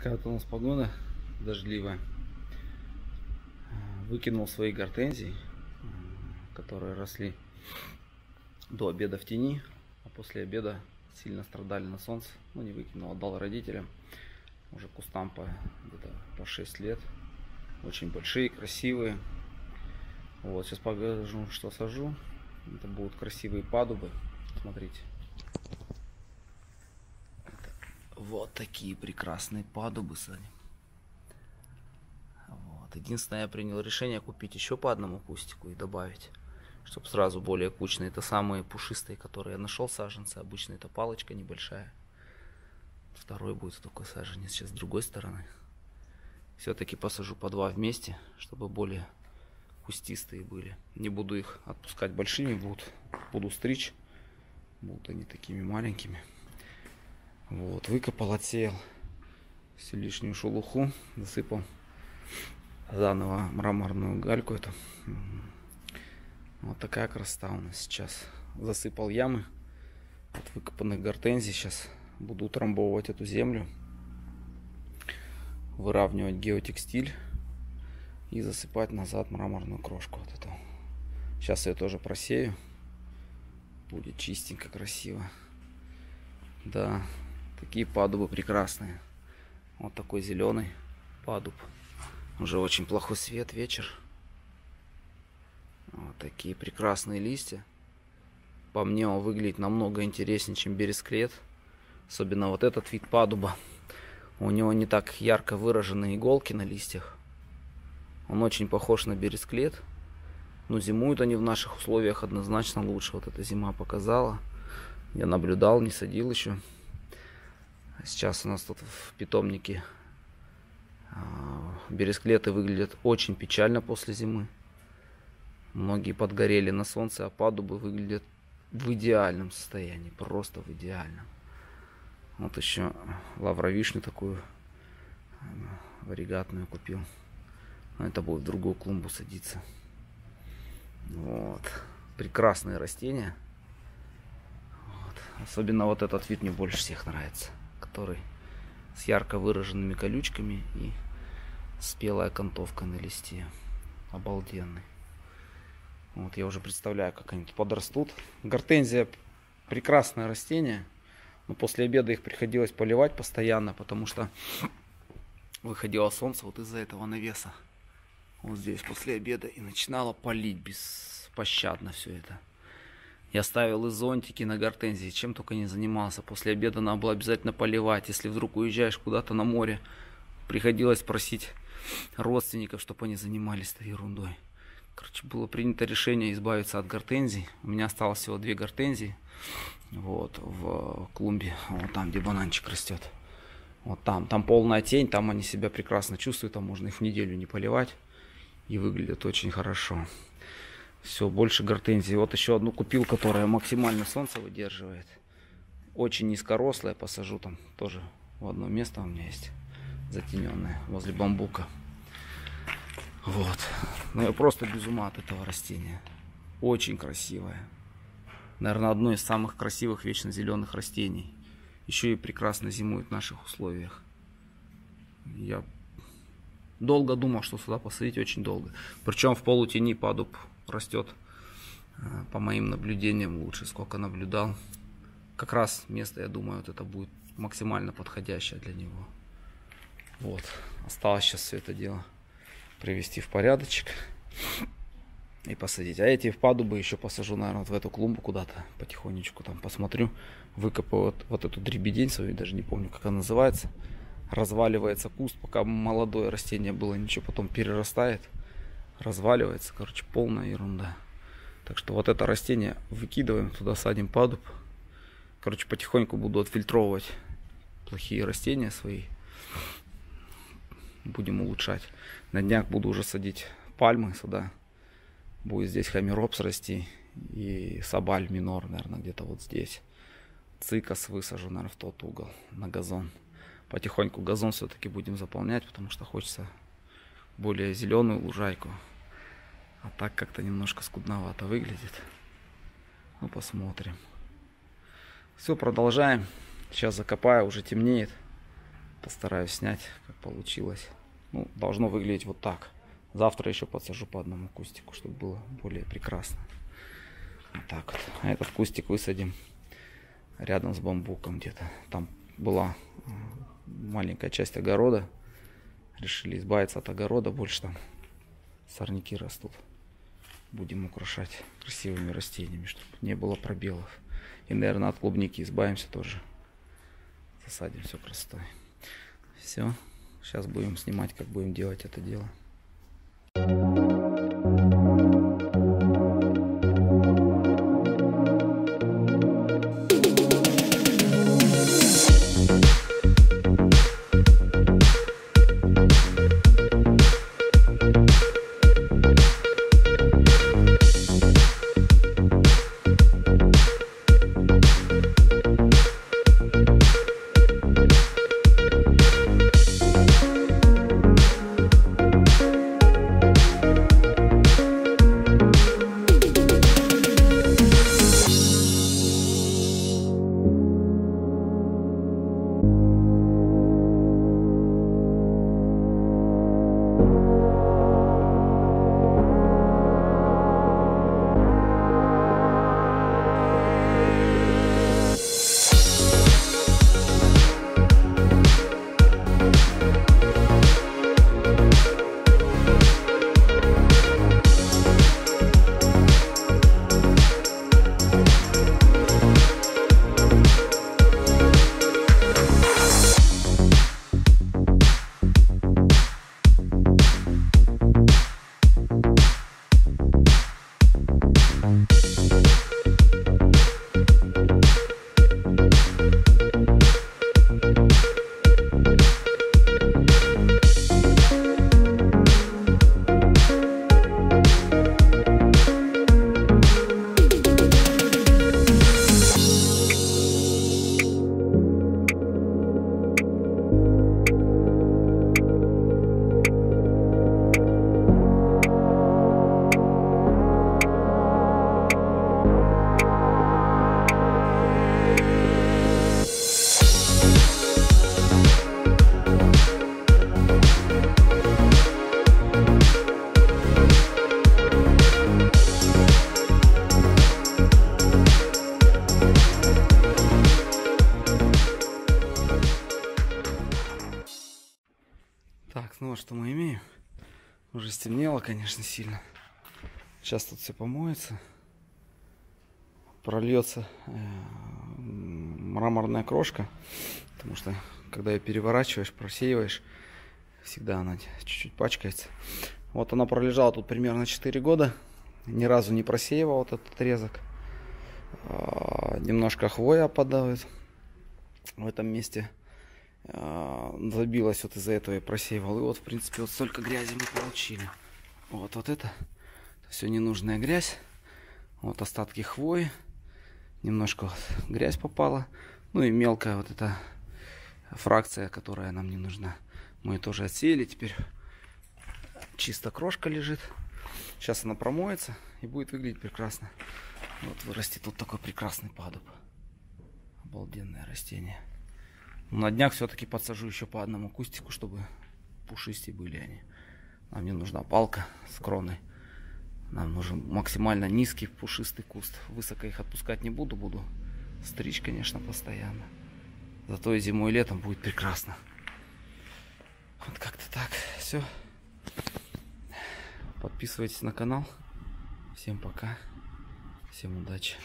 Такая вот у нас погода дождливая. Выкинул свои гортензии, которые росли до обеда в тени, а после обеда сильно страдали на солнце. Ну, не выкинул, отдал родителям. Уже кустам по, по 6 лет. Очень большие, красивые. Вот, сейчас покажу, что сажу. Это будут красивые падубы. Смотрите. Вот такие прекрасные падубы, Саня. Вот. Единственное, я принял решение купить еще по одному кустику и добавить, чтобы сразу более кучные. Это самые пушистые, которые я нашел саженцы. Обычно это палочка небольшая. Второй будет такой саженец сейчас с другой стороны. Все-таки посажу по два вместе, чтобы более кустистые были. Не буду их отпускать большими, будут, буду стричь. Будут они такими маленькими. Вот, выкопал, отсеял всю лишнюю шелуху, засыпал заново мраморную гальку эту. Вот такая красота у нас сейчас. Засыпал ямы от выкопанных гортензий. Сейчас буду утрамбовывать эту землю, выравнивать геотекстиль и засыпать назад мраморную крошку вот эту. Сейчас я тоже просею. Будет чистенько, красиво. Да, Такие падубы прекрасные. Вот такой зеленый падуб. Уже очень плохой свет, вечер. Вот такие прекрасные листья. По мне он выглядит намного интереснее, чем бересклет. Особенно вот этот вид падуба. У него не так ярко выраженные иголки на листьях. Он очень похож на бересклет. Но зимуют они в наших условиях однозначно лучше. Вот эта зима показала. Я наблюдал, не садил еще. Сейчас у нас тут в питомнике а, бересклеты выглядят очень печально после зимы. Многие подгорели на солнце, а падубы выглядят в идеальном состоянии, просто в идеальном. Вот еще лавровишню такую а, варигатную купил. Но это будет в другую клумбу садиться. Вот. Прекрасные растения. Вот. Особенно вот этот вид мне больше всех нравится который с ярко выраженными колючками и спелая окантовка на листе. Обалденный. Вот я уже представляю, как они подрастут. Гортензия прекрасное растение. Но после обеда их приходилось поливать постоянно, потому что выходило солнце вот из-за этого навеса. Вот здесь после обеда и начинало палить беспощадно все это. Я ставил и зонтики на гортензии, чем только не занимался. После обеда надо было обязательно поливать. Если вдруг уезжаешь куда-то на море, приходилось просить родственников, чтобы они занимались этой ерундой. Короче, было принято решение избавиться от гортензий. У меня осталось всего две гортензии. Вот, в клумбе, вот там, где бананчик растет. Вот там, там полная тень, там они себя прекрасно чувствуют, там можно их в неделю не поливать. И выглядят очень хорошо. Все, больше гортензии. Вот еще одну купил, которая максимально солнце выдерживает. Очень низкорослая, посажу там тоже в одно место у меня есть. Затененное, возле бамбука. Вот. Но я просто без ума от этого растения. Очень красивое. Наверное, одно из самых красивых вечно зеленых растений. Еще и прекрасно зимует в наших условиях. Я долго думал, что сюда посадить очень долго. Причем в полутени падуб растет, э, по моим наблюдениям, лучше сколько наблюдал. Как раз место, я думаю, вот это будет максимально подходящее для него. Вот, осталось сейчас все это дело привести в порядочек и посадить. А эти впадубы еще посажу, наверное, вот в эту клумбу куда-то потихонечку там посмотрю. Выкопаю вот, вот эту дребедень свою, даже не помню, как она называется. Разваливается куст, пока молодое растение было, ничего потом перерастает разваливается. Короче, полная ерунда. Так что вот это растение выкидываем, туда садим падуб. Короче, потихоньку буду отфильтровывать плохие растения свои. Будем улучшать. На днях буду уже садить пальмы сюда. Будет здесь хамеропс расти. И сабаль минор, наверное, где-то вот здесь. Цикас высажу, наверное, в тот угол, на газон. Потихоньку газон все-таки будем заполнять, потому что хочется более зеленую лужайку. А так как-то немножко скудновато выглядит. Ну, посмотрим. Все, продолжаем. Сейчас закопаю, уже темнеет. Постараюсь снять, как получилось. Ну, должно выглядеть вот так. Завтра еще подсажу по одному кустику, чтобы было более прекрасно. Вот так вот. А этот кустик высадим рядом с бамбуком где-то. Там была маленькая часть огорода. Решили избавиться от огорода, больше там сорняки растут. Будем украшать красивыми растениями, чтобы не было пробелов. И, наверное, от клубники избавимся тоже. Засадим все красотой. Все. Сейчас будем снимать, как будем делать это дело. you снова что мы имеем. Уже стемнело, конечно, сильно. Сейчас тут все помоется. Прольется э, мраморная крошка. Потому что, когда ее переворачиваешь, просеиваешь, всегда она чуть-чуть пачкается. Вот она пролежала тут примерно 4 года. Ни разу не просеивал вот этот отрезок. Э, немножко хвоя опадает в этом месте. А, забилась вот из-за этого и просеивал. И вот, в принципе, вот столько грязи мы получили. Вот, вот это все ненужная грязь. Вот остатки хвои. Немножко вот грязь попала. Ну и мелкая вот эта фракция, которая нам не нужна. Мы ее тоже отсеяли. Теперь чисто крошка лежит. Сейчас она промоется и будет выглядеть прекрасно. Вот вырастет тут такой прекрасный падуб. Обалденное растение. На днях все-таки подсажу еще по одному кустику, чтобы пушистые были они. Нам не нужна палка с кроной. Нам нужен максимально низкий пушистый куст. Высоко их отпускать не буду, буду стричь, конечно, постоянно. Зато и зимой и летом будет прекрасно. Вот как-то так. Все. Подписывайтесь на канал. Всем пока. Всем удачи.